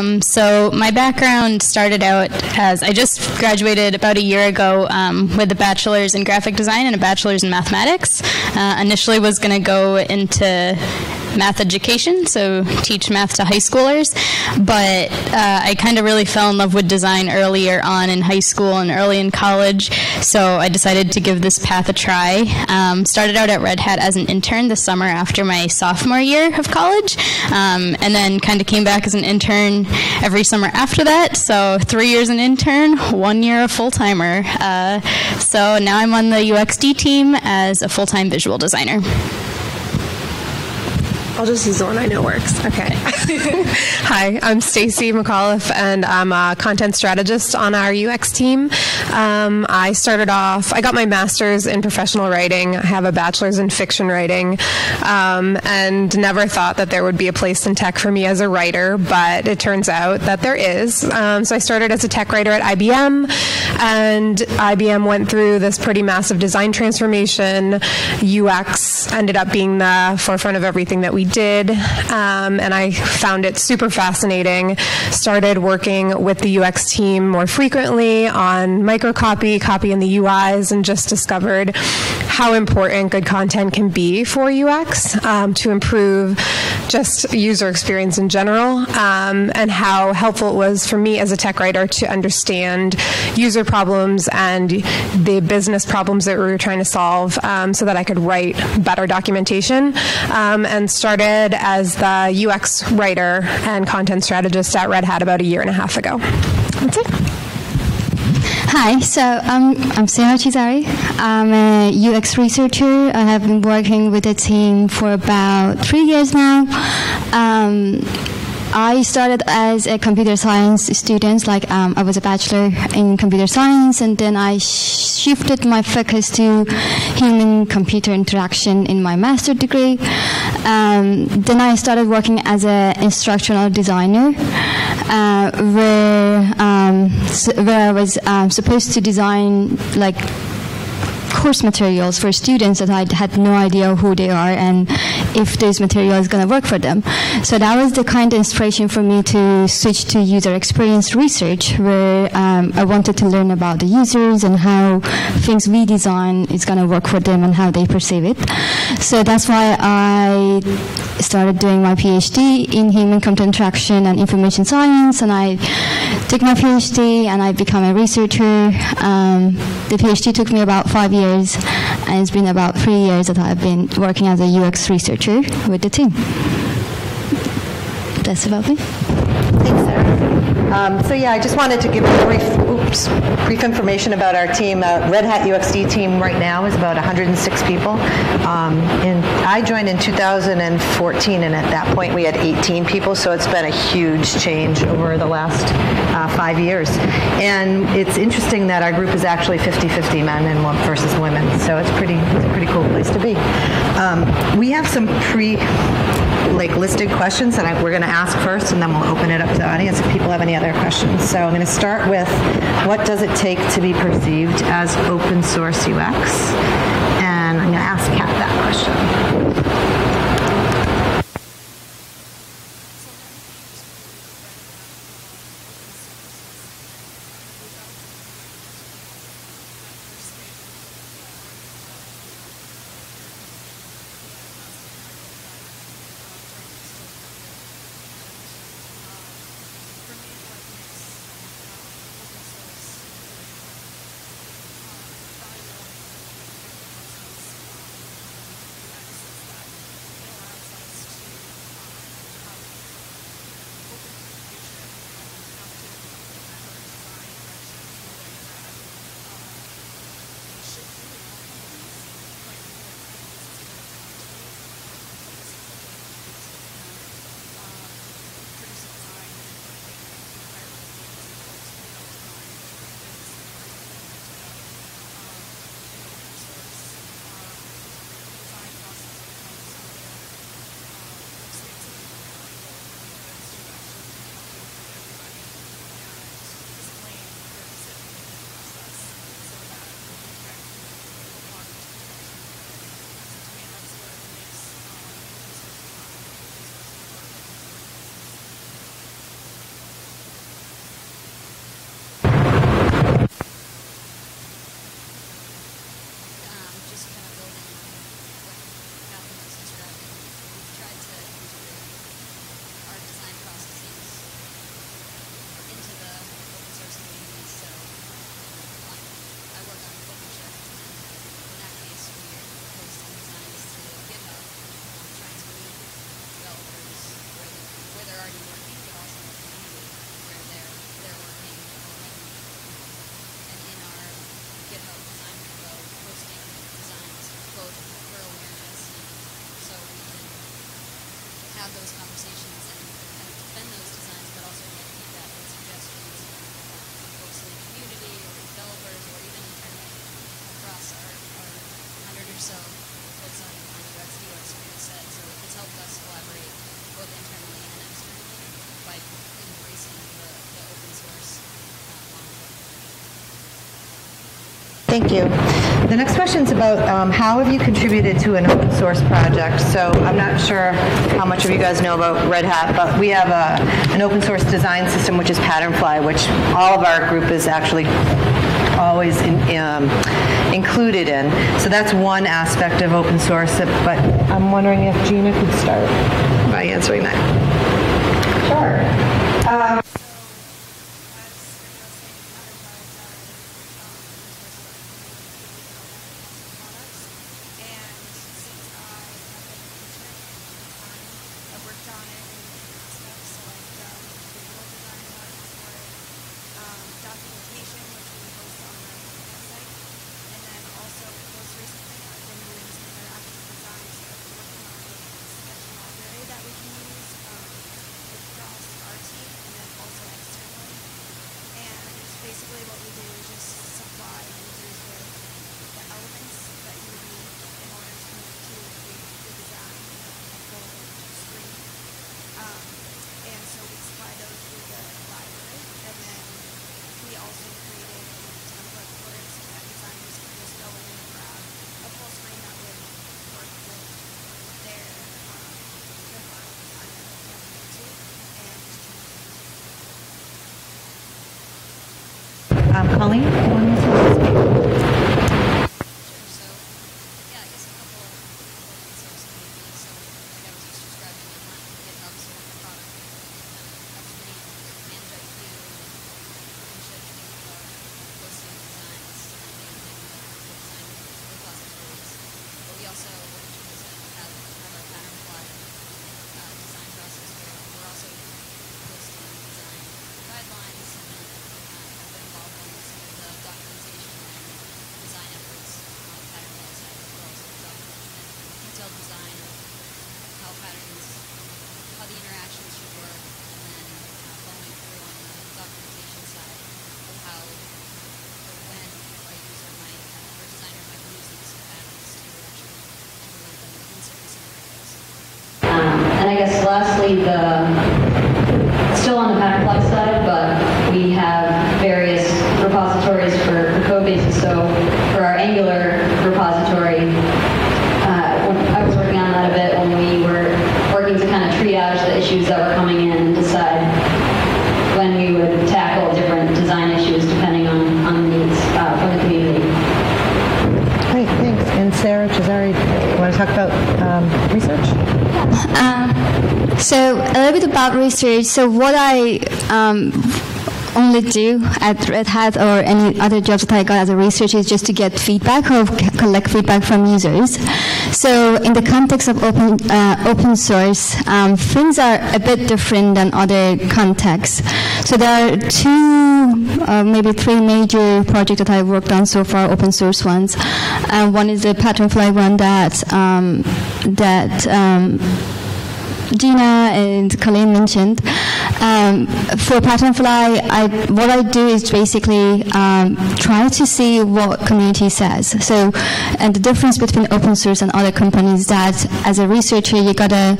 Um, so my background started out as I just graduated about a year ago um, with a bachelor's in graphic design and a bachelor's in mathematics. Uh, initially was going to go into math education, so teach math to high schoolers. But uh, I kind of really fell in love with design earlier on in high school and early in college, so I decided to give this path a try. Um, started out at Red Hat as an intern the summer after my sophomore year of college, um, and then kind of came back as an intern every summer after that. So three years an intern, one year a full timer. Uh, so now I'm on the UXD team as a full time visual designer. I'll just use the one I know works. Okay. Hi, I'm Stacy McAuliffe, and I'm a content strategist on our UX team. Um, I started off, I got my master's in professional writing. I have a bachelor's in fiction writing, um, and never thought that there would be a place in tech for me as a writer, but it turns out that there is. Um, so I started as a tech writer at IBM, and IBM went through this pretty massive design transformation. UX ended up being the forefront of everything that we did, um, and I found it super fascinating. Started working with the UX team more frequently on microcopy, copy in the UIs, and just discovered how important good content can be for UX um, to improve just user experience in general, um, and how helpful it was for me as a tech writer to understand user problems and the business problems that we were trying to solve um, so that I could write better documentation um, and started as the UX writer and content strategist at Red Hat about a year and a half ago. That's it. Hi, so I'm, I'm Sara Chizari. I'm a UX researcher. I have been working with the team for about three years now. Um, I started as a computer science student, like um, I was a bachelor in computer science, and then I shifted my focus to human computer interaction in my master degree. Um, then I started working as an instructional designer, uh, where um, where I was um, supposed to design like course materials for students that I had no idea who they are and if this material is going to work for them. So that was the kind of inspiration for me to switch to user experience research, where um, I wanted to learn about the users and how things we design is going to work for them and how they perceive it. So that's why I started doing my PhD in human computer interaction and information science, and I took my PhD and I became a researcher. Um, the PhD took me about five years years, and it's been about three years that I've been working as a UX researcher with the team. That's about me. Um, so yeah, I just wanted to give a brief, oops, brief information about our team. Uh, Red Hat UXD team right now is about 106 people. Um, and I joined in 2014, and at that point we had 18 people. So it's been a huge change over the last uh, five years. And it's interesting that our group is actually 50-50 men and versus women. So it's pretty, it's a pretty cool place to be. Um, we have some pre like listed questions that I, we're going to ask first, and then we'll open it up to the audience if people have any other questions. So I'm going to start with what does it take to be perceived as open source UX? And I'm going to ask Thank you. The next question is about um, how have you contributed to an open source project? So I'm not sure how much of you guys know about Red Hat, but we have a, an open source design system which is Patternfly, which all of our group is actually always in, um, included in. So that's one aspect of open source. But I'm wondering if Gina could start by answering that. Sure. Um, that we can use um, across our team and then also externally. And basically what we do is just supply users with the elements that you would need in order to, to create the design, the full screen. Um, and so we supply those through the library and then we also created a template for it so that designers can just go in and grab a full screen that would work with their um, their final design that they want to and just change things. Um, Coleen, you say something? Sure. So, yeah, I guess a couple of open source maybe. So, like I was just describing on my GitHub, so the product, uh, Upstream, ManageIQ, OpenShift, uh, posting designs, and managing the design repositories. But we also, what Jim said, have, have our Patternfly uh, design process where we're also posting design guidelines and uh, have been involved in some of the documentation and design efforts on the Patternfly side as well. So document detailed design of how patterns, how the interactions should work, and then uh, following through on the documentation side of how or when a user might uh, or designer might use these patterns to actually implement them in certain scenarios. Um, and I guess lastly, the still on the Patternfly side, but we have various repositories for, for code. So for our Angular repository, uh, I was working on that a bit when we were working to kind of triage the issues that were coming in and decide when we would tackle different design issues depending on, on the needs uh, from the community. Great, thanks. And Sara Chizari, you want to talk about um, research? Um, so a little bit about research. So what I um, only do at Red Hat or any other jobs that I got as a researcher is just to get feedback or collect feedback from users. So in the context of open uh, open source, um, things are a bit different than other contexts. So there are two, uh, maybe three major projects that I've worked on so far, open source ones. Uh, one is the Patternfly one that um, that. Um, Gina and Coleen mentioned. Um, for Patternfly, I, what I do is basically um, try to see what community says. So, and the difference between open source and other companies is that as a researcher, you gotta,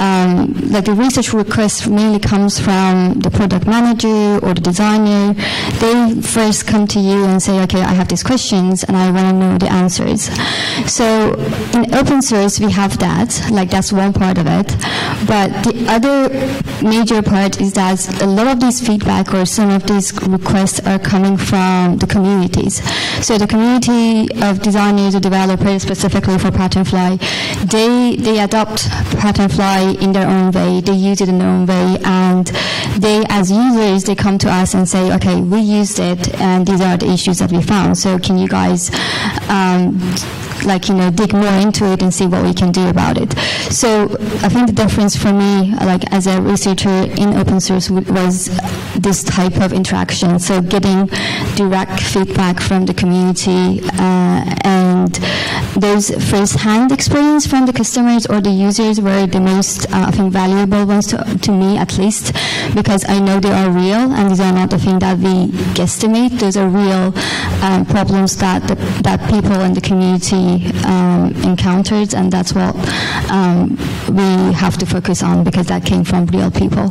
um, like the research request mainly comes from the product manager or the designer. They first come to you and say, okay, I have these questions and I want to know the answers. So in open source, we have that, like that's one part of it. But the other major part is that a lot of these feedback or some of these requests are coming from the communities. So the community of designers or developers, specifically for Patternfly, they they adopt Patternfly in their own way. They use it in their own way, and they, as users, they come to us and say, okay, we used it, and these are the issues that we found. So can you guys um, like you know dig more into it and see what we can do about it. So I think the difference for me, like as a researcher in open source, was this type of interaction. So getting direct feedback from the community uh, and those first-hand experience from the customers or the users were the most, uh, I think, valuable ones to, to me at least, because I know they are real and these are not the thing that we guesstimate. Those are real um, problems that the, that people in the community um, encountered, and that's what um, we have to focus on because that came from real people.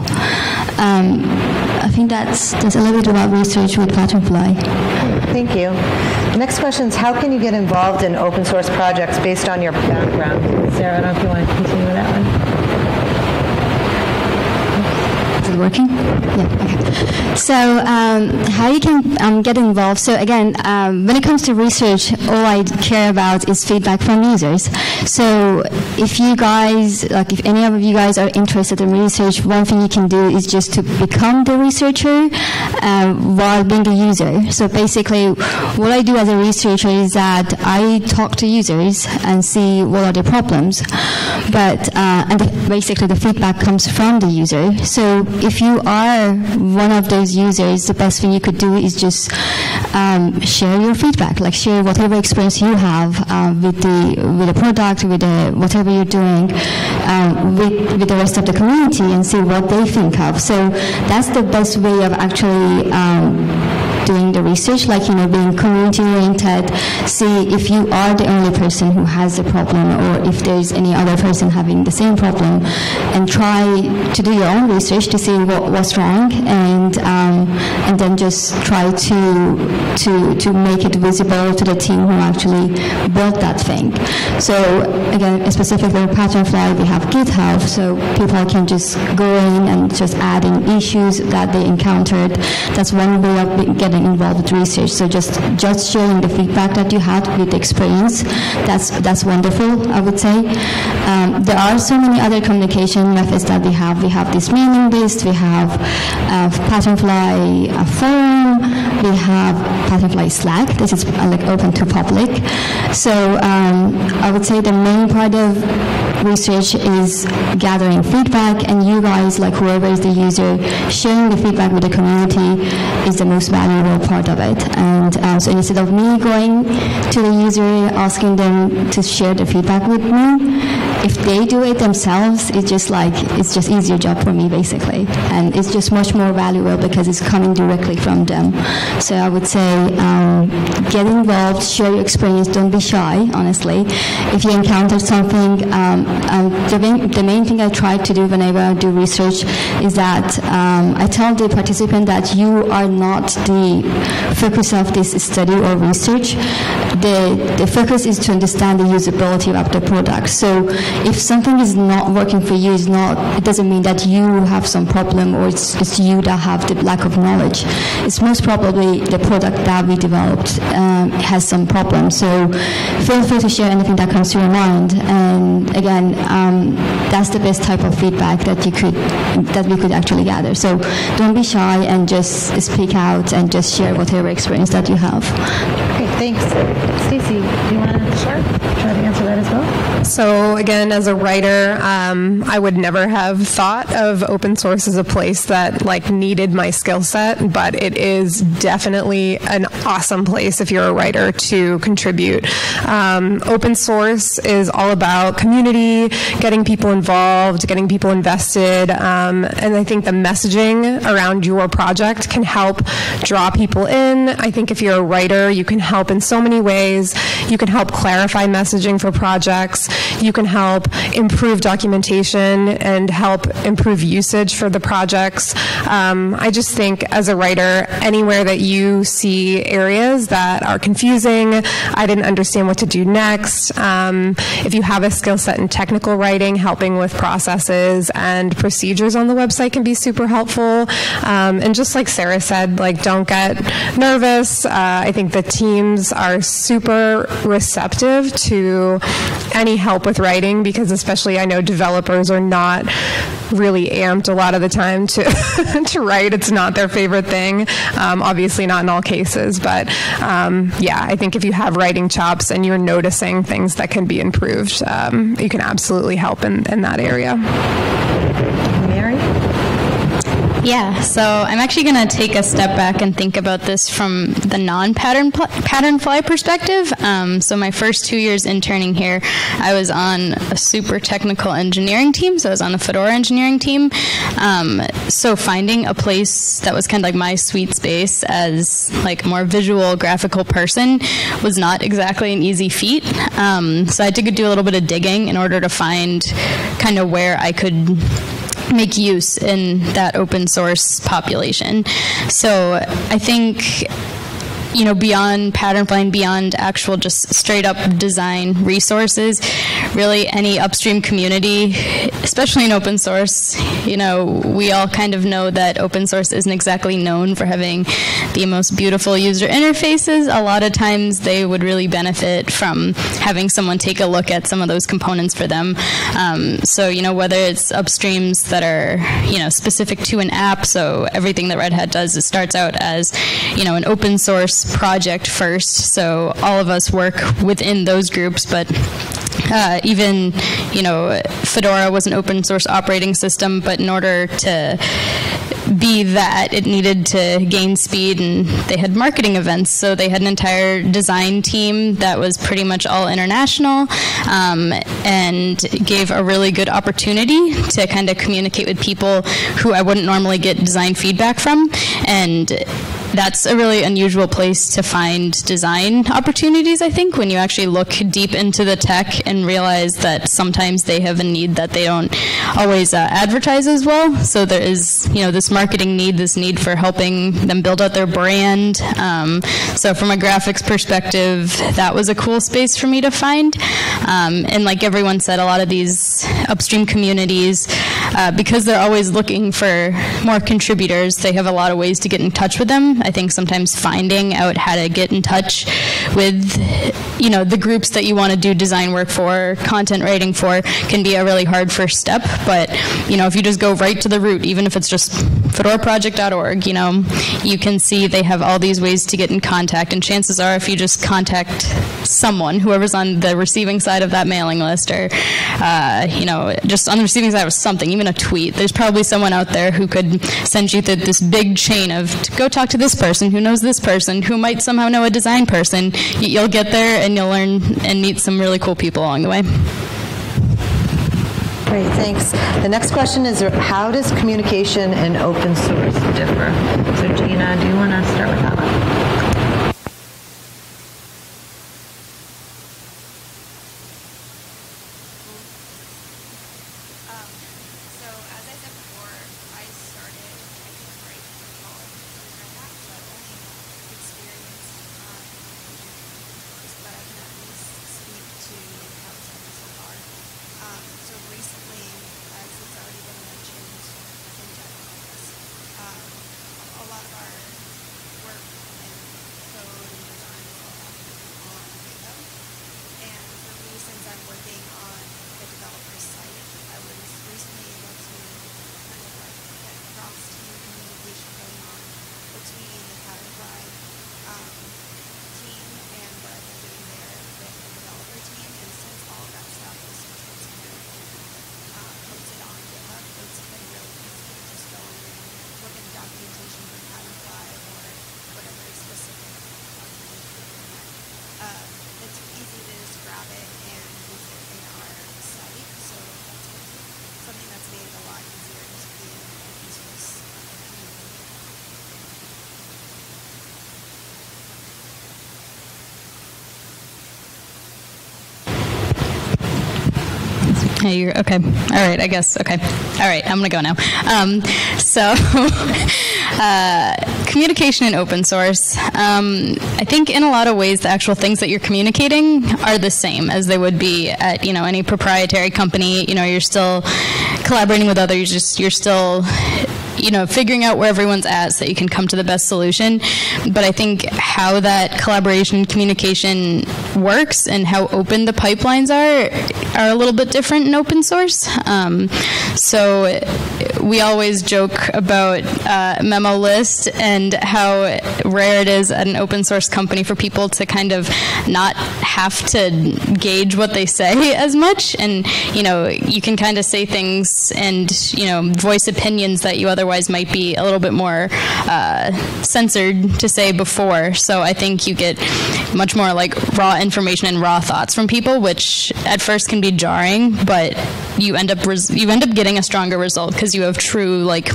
Um, I think that's that's a little bit about research with Patternfly. Thank you. Next question is how can you get involved in open source projects based on your background? Sarah, I don't know if you want to continue with that one. Is it working? Yeah. Okay. So um, how you can um, get involved? So again, um, when it comes to research, all I care about is feedback from users. So if you guys, like if any of you guys are interested in research, one thing you can do is just to become the researcher uh, while being a user. So basically, what I do as a researcher is that I talk to users and see what are their problems. But uh, and the, basically, the feedback comes from the user. So if you are one of those users, the best thing you could do is just um, share your feedback, like share whatever experience you have uh, with the with the product, with the, whatever you're doing, um, with with the rest of the community, and see what they think of. So that's the best way of actually. Um, doing the research, like you know, being community oriented, see if you are the only person who has the problem, or if there's any other person having the same problem, and try to do your own research to see what, what's wrong, and um, and then just try to to to make it visible to the team who actually built that thing. So again, specifically with Patternfly, we have GitHub, so people can just go in and just add in issues that they encountered. That's one way of getting involved with research. So just just sharing the feedback that you had with the experience, that's that's wonderful. I would say. Um, there are so many other communication methods that we have. We have this mailing list. We have uh, Patternfly uh, forum. We have Patternfly Slack. This is uh, like open to public. So um, I would say the main part of research is gathering feedback, and you guys, like whoever is the user, sharing the feedback with the community is the most valuable part of it. And uh, so instead of me going to the user asking them to share the feedback with me, if they do it themselves, it's just like it's just easier job for me basically, and it's just much more valuable because it's coming directly from them. So I would say um, get involved, share your experience, don't be shy. Honestly, if you encounter something, um, um, the, main, the main thing I try to do whenever I do research is that um, I tell the participant that you are not the focus of this study or research. The, the focus is to understand the usability of the product. So if something is not working for you, it's not, it doesn't mean that you have some problem or it's, it's you that have the lack of knowledge. It's most probably the product that we developed um, has some problem. So feel free to share anything that comes to your mind. And again, um, that's the best type of feedback that you could, that we could actually gather. So don't be shy and just speak out and just share whatever experience that you have. Okay, thanks. Stacy, do you want to sure. try to answer that as well? So again, as a writer, um, I would never have thought of open source as a place that like needed my skill set, but it is definitely an awesome place if you're a writer to contribute. Um, open source is all about community, getting people involved, getting people invested, um, and I think the messaging around your project can help draw people in. I think if you're a writer, you can help in so many ways. You can help clarify messaging for projects. You can help improve documentation and help improve usage for the projects. Um, I just think as a writer, anywhere that you see areas that are confusing, I didn't understand what to do next. Um, if you have a skill set in technical writing, helping with processes and procedures on the website can be super helpful. Um, and just like Sarah said, like don't get nervous. Uh, I think the teams are super receptive to any help with writing because especially I know developers are not really amped a lot of the time to to write. It's not their favorite thing. Um, obviously, not in all cases, but um, yeah, I think if you have writing chops and you're noticing things that can be improved, um, you can absolutely help in, in that area. Yeah, so I'm actually going to take a step back and think about this from the non-pattern pl- pattern fly perspective. Um, so my first two years interning here, I was on a super technical engineering team. So I was on the Fedora engineering team. Um, so finding a place that was kind of like my sweet space as like a more visual graphical person was not exactly an easy feat. Um, so I had to do a little bit of digging in order to find kind of where I could make use in that open source population. So I think you know, beyond pattern flying, beyond actual just straight up design resources, really any upstream community, especially in open source, you know, we all kind of know that open source isn't exactly known for having the most beautiful user interfaces. A lot of times they would really benefit from having someone take a look at some of those components for them. Um, so, you know, whether it's upstreams that are, you know, specific to an app, so everything that Red Hat does, it starts out as, you know, an open source project first. So all of us work within those groups, but uh, even you know Fedora was an open source operating system, but in order to be that, it needed to gain speed, and they had marketing events. So they had an entire design team that was pretty much all international, um, and gave a really good opportunity to kind of communicate with people who I wouldn't normally get design feedback from, and that's a really unusual place to find design opportunities, I think, when you actually look deep into the tech and realize that sometimes they have a need that they don't always uh, advertise as well. So there is, you know, this marketing need, this need for helping them build out their brand. Um, so from a graphics perspective, that was a cool space for me to find. Um, and like everyone said, a lot of these upstream communities, uh, because they're always looking for more contributors, they have a lot of ways to get in touch with them. I think sometimes finding out how to get in touch with, you know, the groups that you want to do design work for, content writing for, can be a really hard first step. But, you know, if you just go right to the root, even if it's just fedoraproject.org, you know, you can see they have all these ways to get in contact. And chances are, if you just contact someone, whoever's on the receiving side of that mailing list, or, uh, you know, just on the receiving side of something, even a tweet, there's probably someone out there who could send you this big chain of go talk to this person who knows this person who might somehow know a design person. You'll get there and you'll learn and meet some really cool people along the way. Great, thanks. The next question is how does communication and open source differ? So Gina, do you want to start with that one? Um, so as I said before, I started, I didn't write for college through Red Hat, so I only have experience on course, but I can at least speak to how it's been so far. Um, so recently, as it's already been mentioned in general, I guess, um, a lot of our work and code and design is all happening on GitHub. And for me, since I'm working on the developer site, I was recently able to kind of like get cross team communication going on between the Patternfly um, team and what I've been doing there with the developer team. And since all of that stuff is so transparent and uh, posted on GitHub, it's been really easy to just go in and look at the documentation from Patternfly or whatever specific documentation is in there. Um, it's easy to just grab it and use it in our site. So that's been something that's made it a lot easier just being an open source community. Hey, you're okay. All right, I guess. Okay. All right, I'm gonna go now. Um, so, uh, communication in open source. Um, I think in a lot of ways, the actual things that you're communicating are the same as they would be at you know any proprietary company. You know, you're still collaborating with others. You're just you're still you know, figuring out where everyone's at so that you can come to the best solution. But I think how that collaboration, communication works and how open the pipelines are are a little bit different in open source. Um, so we always joke about uh, memo list and how rare it is at an open source company for people to kind of not have to gauge what they say as much and you know you can kind of say things and you know voice opinions that you otherwise might be a little bit more uh, censored to say before. So i think you get much more like raw information and raw thoughts from people which at first can be jarring but you end up res- you end up getting a stronger result because you have true like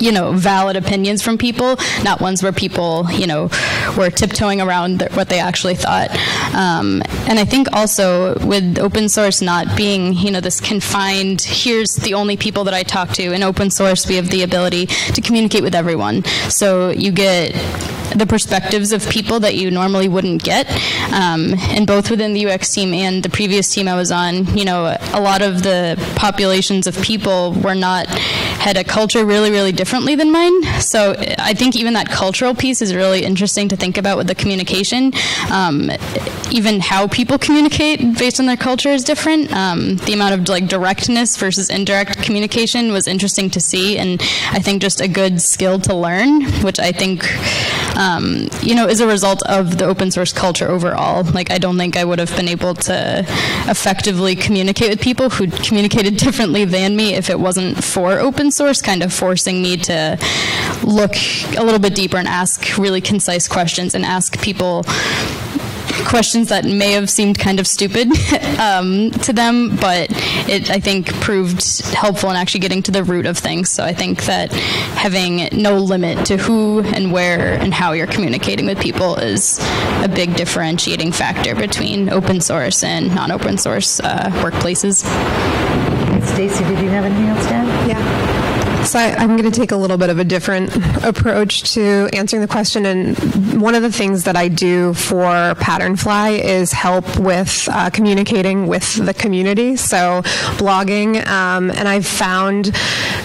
you know valid opinions from people not ones where people you know were tiptoeing around th- what they actually thought um, and i think also with open source not being you know this confined here's the only people that i talk to in open source we have the ability to communicate with everyone so you get the perspectives of people that you normally wouldn't get. Um, and both within the UX team and the previous team I was on, you know, a lot of the populations of people were not had a culture really, really differently than mine. So I think even that cultural piece is really interesting to think about with the communication. Um, even how people communicate based on their culture is different. Um, the amount of like directness versus indirect communication was interesting to see, and I think just a good skill to learn, which I think um, you know, is a result of the open source culture overall. Like, I don't think I would have been able to effectively communicate with people who communicated differently than me if it wasn't for open source, kind of forcing me to look a little bit deeper and ask really concise questions and ask people questions that may have seemed kind of stupid um, to them, but it I think proved helpful in actually getting to the root of things. So I think that having no limit to who and where and how you're communicating with people is a big differentiating factor between open source and non-open source uh, workplaces. Stacy, did you have anything else to? So I, I'm going to take a little bit of a different approach to answering the question. And one of the things that I do for Patternfly is help with uh, communicating with the community. So blogging, um, and I've found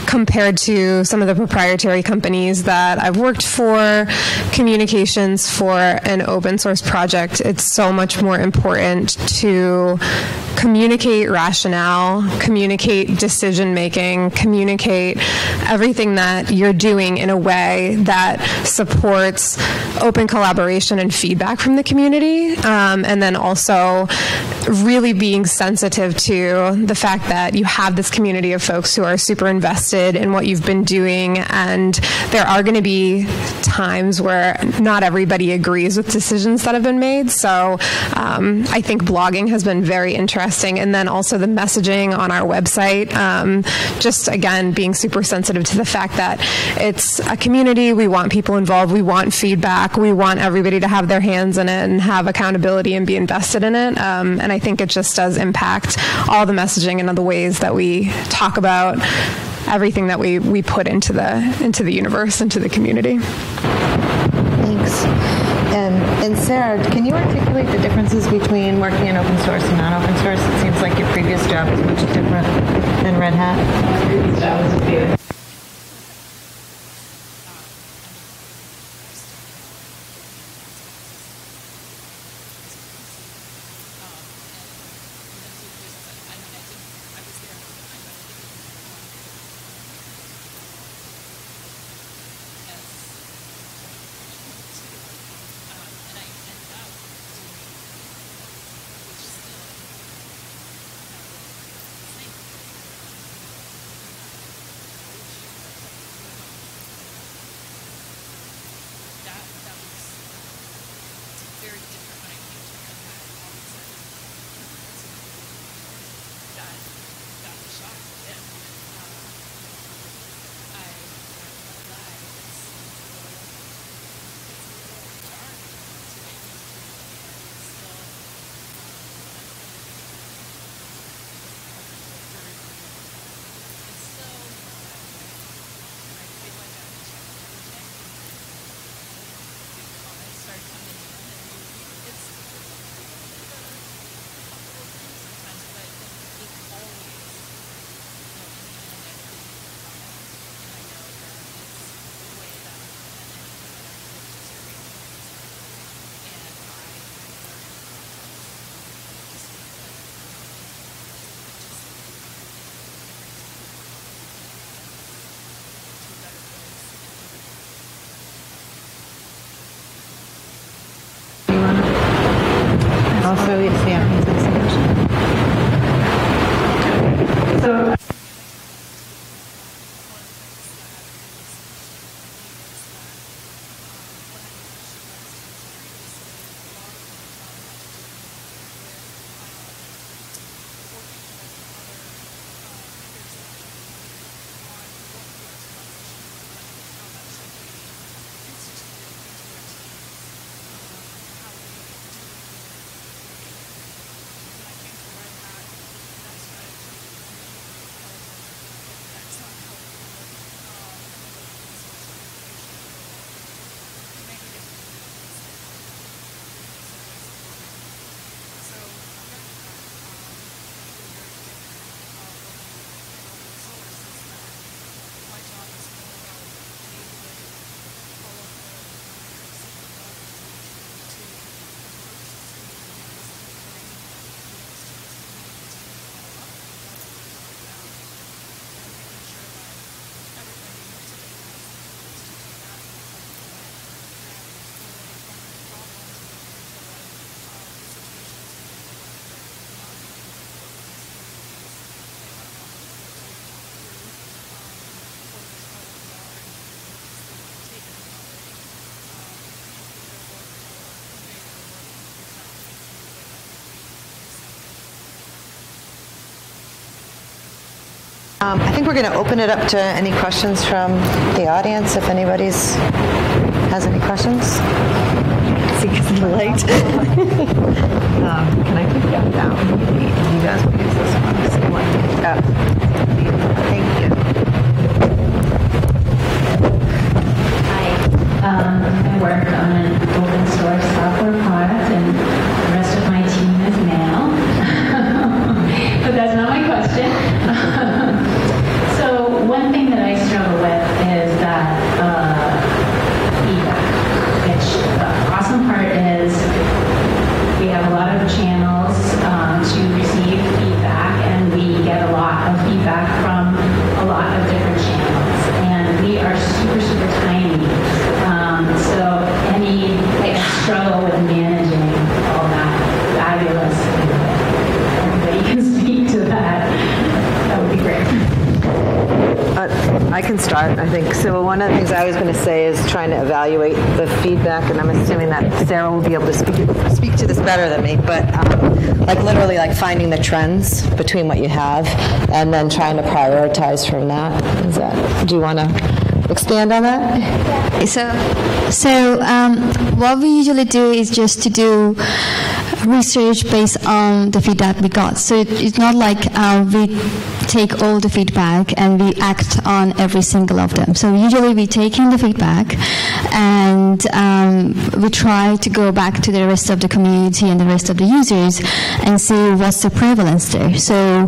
compared to some of the proprietary companies that I've worked for, communications for an open source project, it's so much more important to communicate rationale, communicate decision making, communicate everything that you're doing in a way that supports open collaboration and feedback from the community. Um, and then also really being sensitive to the fact that you have this community of folks who are super invested in what you've been doing. And there are going to be times where not everybody agrees with decisions that have been made. So um, I think blogging has been very interesting. And then also the messaging on our website, um, just again, being super sensitive to the fact that it's a community. We want people involved. We want feedback. We want everybody to have their hands in it and have accountability and be invested in it. Um, and I think it just does impact all the messaging and other ways that we talk about everything that we, we put into the into the universe, into the community. Thanks. And, Sarah, can you articulate the differences between working in open source and non-open source? It seems like your previous job was much different than Red Hat. Yes, yeah. he's asking a question. So Um, I think we're going to open it up to any questions from the audience, if anybody's has any questions. See, because of the light. Um, Can I put that down? You guys will use this one. so you want to- oh. Thank you. I, um, I work on an open source software product, and the rest of my team is male. but that's not my question. Can start, I think. So one of the things I was going to say is trying to evaluate the feedback, and I'm assuming that Sarah will be able to speak, speak to this better than me, but um, like literally like finding the trends between what you have and then trying to prioritize from that. Is that, do you want to expand on that? So, so um, what we usually do is just to do research based on the feedback we got. So it, it's not like uh, we take all the feedback and we act on every single of them. So usually we take in the feedback and um, we try to go back to the rest of the community and the rest of the users and see what's the prevalence there. So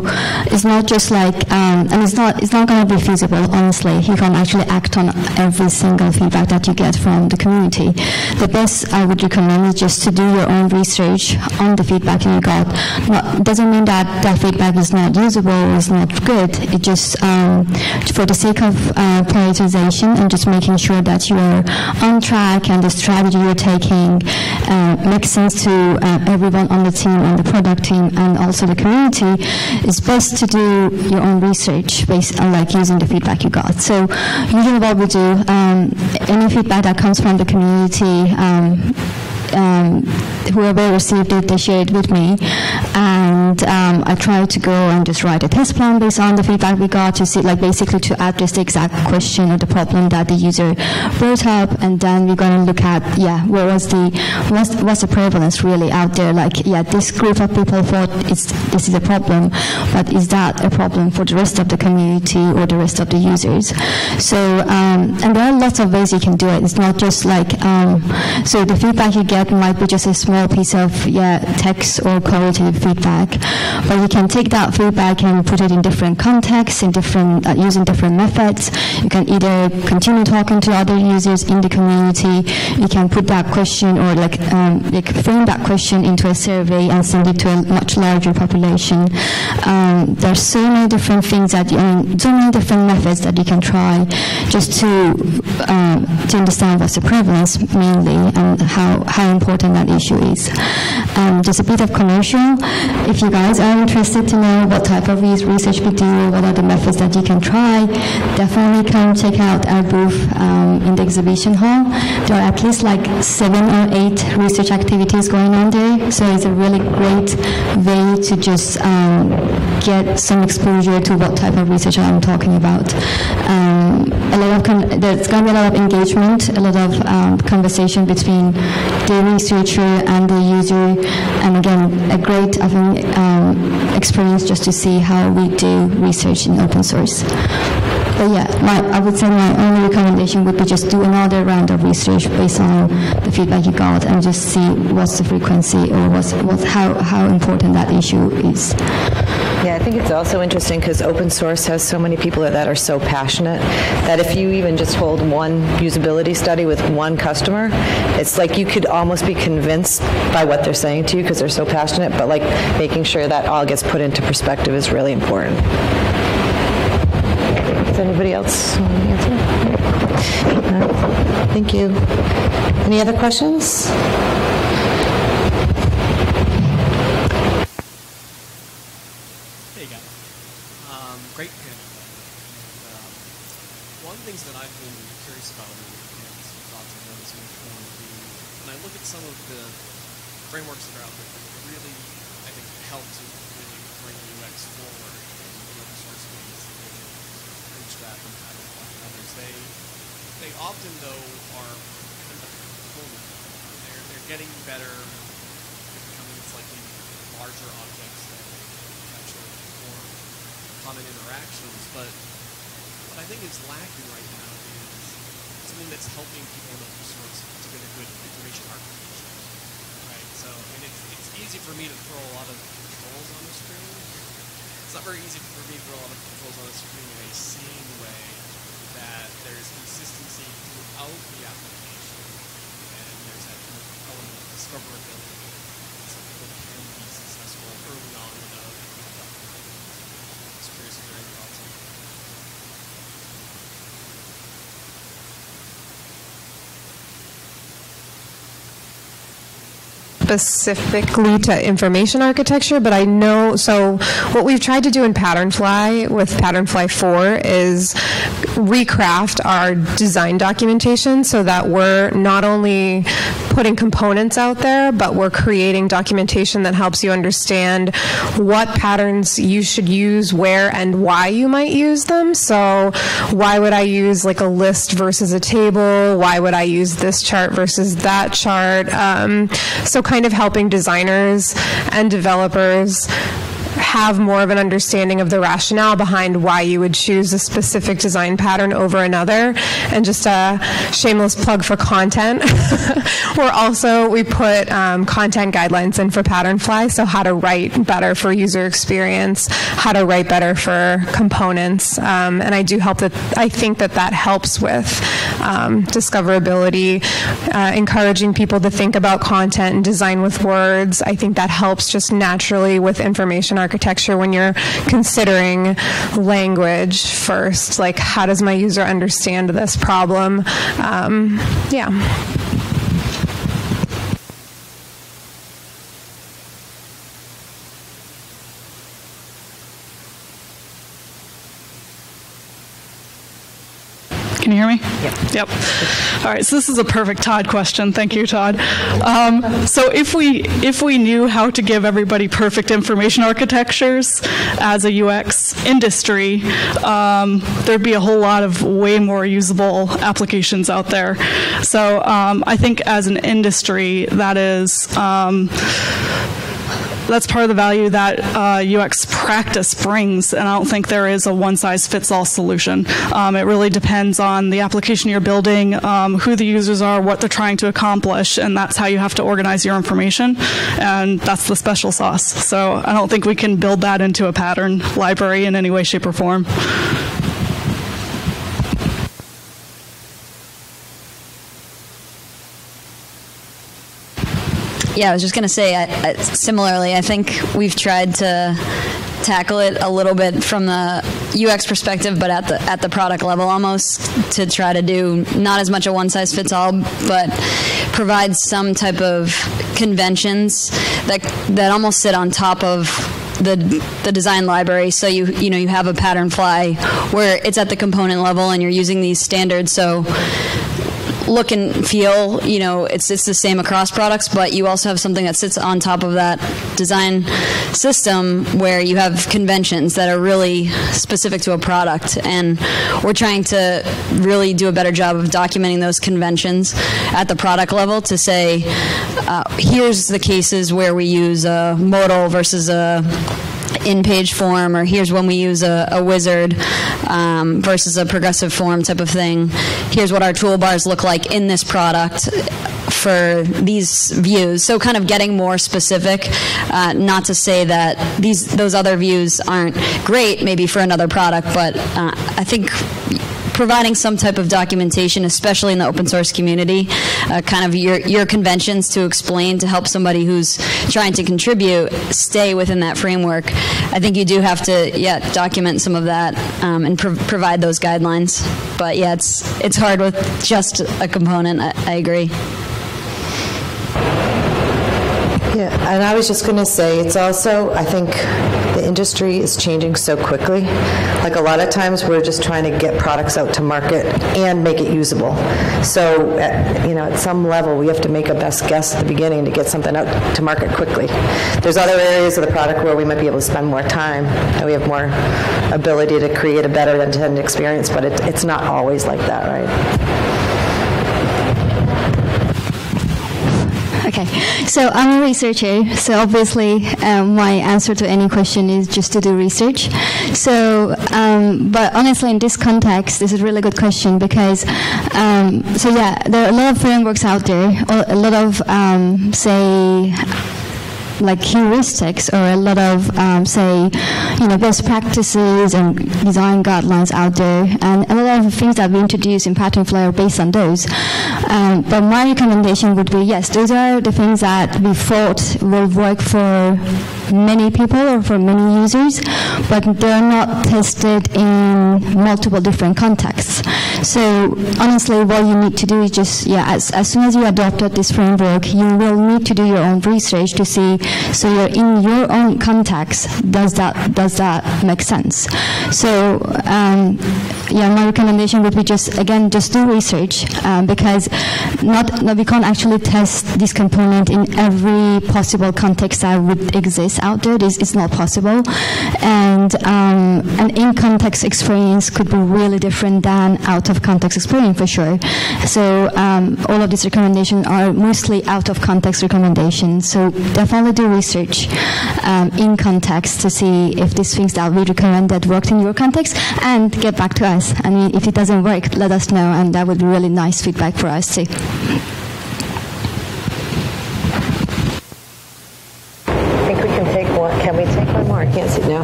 it's not just like, um, and it's not it's not going to be feasible. Honestly, you can't actually act on every single feedback that you get from the community. The best I would recommend is just to do your own research on the feedback you got. Not, doesn't mean that that feedback is not usable, or is not good. It just um, for the sake of uh, prioritization and just making sure that you are on track and the strategy you're taking uh, makes sense to uh, everyone on the team, on the product team, and also the community. It's best to do your own research based on like using the feedback you got. So usually what we do, um, any feedback that comes from the community. Um, um, whoever received it, they share it with me, and um, I try to go and just write a test plan based on the feedback we got to see, like basically to address the exact question or the problem that the user brought up, and then we're going to look at, yeah, what was the what's, what's the prevalence really out there? Like, yeah, this group of people thought it's this is a problem, but is that a problem for the rest of the community or the rest of the users? So, um, and there are lots of ways you can do it. It's not just like um, so the feedback you get might be just a small piece of yeah text or qualitative feedback, but you can take that feedback and put it in different contexts, in different uh, using different methods. You can either continue talking to other users in the community. You can put that question or like um, like frame that question into a survey and send it to a much larger population. Um, there's so many different things that you, so many different methods that you can try just to um, to understand what's the prevalence mainly and how how how important that issue is. Um, just a bit of commercial. If you guys are interested to know what type of research we do, what are the methods that you can try, definitely come check out our booth um, in the exhibition hall. There are at least like seven or eight research activities going on there, so it's a really great way to just um, get some exposure to what type of research I'm talking about. Um, a lot of there's going to be a lot of engagement, a lot of um, conversation between the researcher and the user, and again, a great I think um, experience just to see how we do research in open source. But yeah, my, I would say my only recommendation would be just do another round of research based on the feedback you got and just see what's the frequency or what's, what, how, how important that issue is. Yeah, I think it's also interesting because open source has so many people that are so passionate that if you even just hold one usability study with one customer, it's like you could almost be convinced by what they're saying to you because they're so passionate, but like making sure that all gets put into perspective is really important. Does anybody else want to answer? Thank you. Any other questions? Hey guys. Um, great panel. And, um, one of the things that I've been curious about and, and some thoughts I've noticed in the community, when I look at some of the frameworks that are out there that really, I think, help to really bring UX forward in the open source space, and reach that and kind of like others, they, they often, though, are kind of component. They're, they're getting better, becoming slightly larger objects that capture more common interactions, but what I think is lacking right now is something that's helping people in open source to get a good information architecture. Right? So, mean, it's, it's easy for me to throw a lot of controls on the screen. It's not very easy for me to throw a lot of controls on the screen in a sane way that there's consistency throughout the application and there's that kind of element of discoverability so can be successful early on a just curious if any thoughts on that. specifically to information architecture, but I know, so what we've tried to do in PatternFly with PatternFly 4 is recraft our design documentation so that we're not only putting components out there, but we're creating documentation that helps you understand what patterns you should use, where, and why you might use them. So, why would I use like a list versus a table? Why would I use this chart versus that chart? Um, so, kind of helping designers and developers have more of an understanding of the rationale behind why you would choose a specific design pattern over another. And just a shameless plug for content. We're also, we put um, content guidelines in for PatternFly, so how to write better for user experience, how to write better for components. Um, and I do help that, I think that that helps with um, discoverability, uh, encouraging people to think about content and design with words. I think that helps just naturally with information architecture when you're considering language first. Like, how does my user understand this problem? Um, yeah. You hear me? Yep. Yep. All right. So this is a perfect Todd question. Thank you, Todd. Um, so if we if we knew how to give everybody perfect information architectures as a UX industry, um, there'd be a whole lot of way more usable applications out there. So um, I think as an industry, that is. That's part of the value that uh, UX practice brings, and I don't think there is a one size fits all solution. Um, it really depends on the application you're building, um, who the users are, what they're trying to accomplish, and that's how you have to organize your information, and that's the special sauce. So I don't think we can build that into a pattern library in any way, shape, or form. Yeah, I was just going to say, I, I, similarly, I think we've tried to tackle it a little bit from the UX perspective, but at the at the product level, almost to try to do not as much a one size fits all, but provide some type of conventions that that almost sit on top of the the design library. So you you know you have a PatternFly where it's at the component level and you're using these standards. So look and feel, you know, it's it's the same across products, but you also have something that sits on top of that design system where you have conventions that are really specific to a product, and we're trying to really do a better job of documenting those conventions at the product level to say, uh, here's the cases where we use a modal versus a in page form, or here's when we use a, a wizard um, versus a progressive form type of thing. Here's what our toolbars look like in this product for these views. So kind of getting more specific, uh, not to say that these those other views aren't great, maybe for another product, but uh, I think providing some type of documentation, especially in the open source community, uh, kind of your, your conventions to explain to help somebody who's trying to contribute stay within that framework. I think you do have to, yeah, document some of that um, and pro- provide those guidelines. But yeah, it's it's hard with just a component. I, I agree. Yeah, and I was just going to say, it's also, I think industry is changing so quickly. Like a lot of times, we're just trying to get products out to market and make it usable. So, at, you know, at some level, we have to make a best guess at the beginning to get something out to market quickly. There's other areas of the product where we might be able to spend more time and we have more ability to create a better end-to-end experience, but it, it's not always like that, right? Okay, so I'm a researcher, so obviously um, my answer to any question is just to do research. So, um, but honestly, in this context, this is a really good question because, um, so yeah, there are a lot of frameworks out there, a lot of, um, say, like heuristics or a lot of um, say you know best practices and design guidelines out there. And a lot of things that we introduce in pattern are based on those um, but my recommendation would be yes those are the things that we thought will work for many people or for many users but they're not tested in multiple different contexts so honestly what you need to do is just yeah as, as soon as you adopted this framework you will need to do your own research to see so you're in your own context. Does that does that make sense? So um, yeah, my recommendation would be just again just do research um, because not, we can't actually test this component in every possible context that would exist out there. This is not possible, and um, an in context experience could be really different than out of context experience for sure. So um, all of these recommendations are mostly out of context recommendations. So definitely do research um, in context to see if these things that we recommended worked in your context and get back to us. And if it doesn't work, let us know, and that would be really nice feedback for us too. I think we can take one. Can we take one more? I can't see now.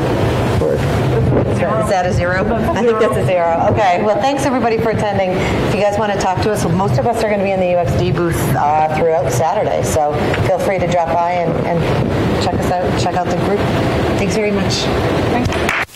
Is that a zero? I think that's a zero. Okay. Well, thanks everybody for attending. If you guys want to talk to us, most of us are going to be in the UXD booth uh, throughout Saturday, so feel free to drop by and, and check us out. Check out the group. Thanks very much.